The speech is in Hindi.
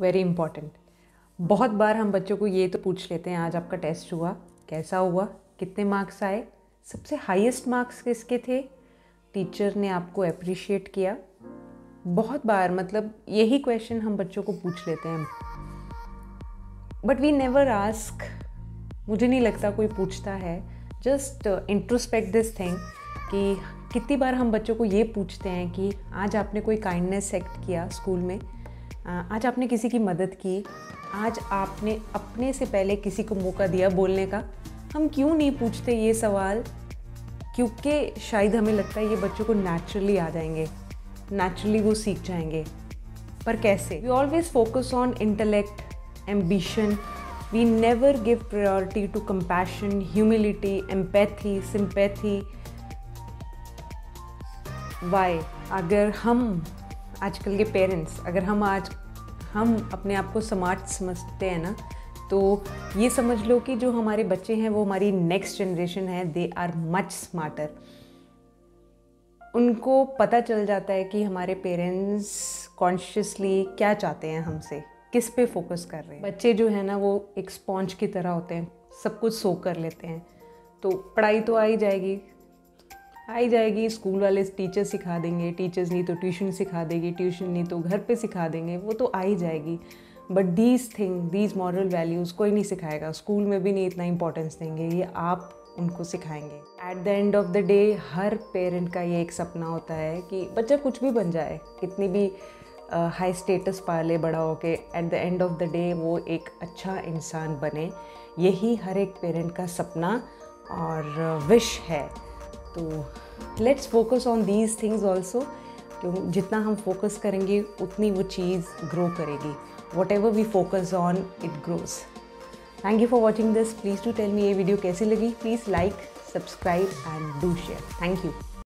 वेरी इंपॉर्टेंट बहुत बार हम बच्चों को ये तो पूछ लेते हैं, आज आपका टेस्ट हुआ, कैसा हुआ, कितने मार्क्स आए? सबसे हाईएस्ट मार्क्स किसके थे? टीचर ने आपको अप्रिशिएट किया। बहुत बार मतलब यही क्वेश्चन हम बच्चों को पूछ लेते हैं। बट वी नेवर आस्क मुझे नहीं लगता कोई पूछता है। जस्ट इंट्रोस्पेक्ट दिस थिंग कि कितनी बार हम बच्चों को ये पूछते हैं कि आज आपने कोई काइंडनेस एक्ट किया स्कूल में? आज आपने किसी की मदद की। आज आपने अपने से पहले किसी को मौका दिया बोलने का। हम क्यों नहीं पूछते ये सवाल? क्योंकि शायद हमें लगता है ये बच्चों को नेचुरली आ जाएँगे। नेचुरली वो सीख जाएँगे। पर कैसे? We always focus on intellect ambition we never give priority to compassion humility empathy sympathy why अगर हम आजकल के पेरेंट्स, अगर हम आज, हम अपने आप को स्मार्ट समझते हैं ना तो ये समझ लो कि जो हमारे बच्चे हैं, वो हमारी नेक्स्ट जनरेशन है दे आर मच स्मार्टर उनको पता चल जाता है कि हमारे पेरेंट्स कॉन्शियसली क्या चाहते हैं हमसे, किस पे फोकस कर रहे हैं। बच्चे जो है ना, वो एक स्पॉन्ज की तरह होते हैं, सब कुछ सो कर लेते हैं। तो पढ़ाई तो आ ही जाएगी आ ही जाएगी, स्कूल वाले टीचर सिखा देंगे, टीचर्स नहीं तो ट्यूशन सिखा देगी, ट्यूशन नहीं तो घर पे सिखा देंगे, वो तो आ ही जाएगी। But these thing these moral values कोई नहीं सिखाएगा। स्कूल में भी नहीं इतना इंपॉर्टेंस देंगे, ये आप उनको सिखाएँगे। At the end of the day her parent का ये एक सपना होता है कि बच्चा कुछ भी बन जाए, कितनी भी हाई स्टेटस पा ले बड़ा हो के at the end of the day वो एक अच्छा इंसान बने। यही हर एक पेरेंट का सपना और विश है। तो let's focus on these things also क्यों जितना हम फोकस करेंगे, उतनी वो चीज़ ग्रो करेगी. Whatever we focus on it grows thank you for watching this please to tell me ये वीडियो कैसी लगी. Please like subscribe and do share thank you